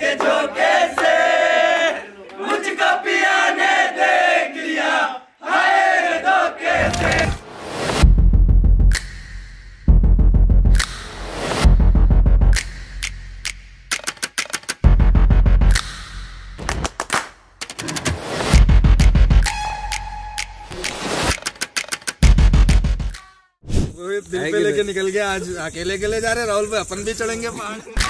के झोंके से मुझको पिया ने देख लिया। हाय धोखे से। दिल पे लेके निकल गया आज अकेले अकेले जा रहे राहुल भाई अपन भी चढ़ेंगे पहाड़।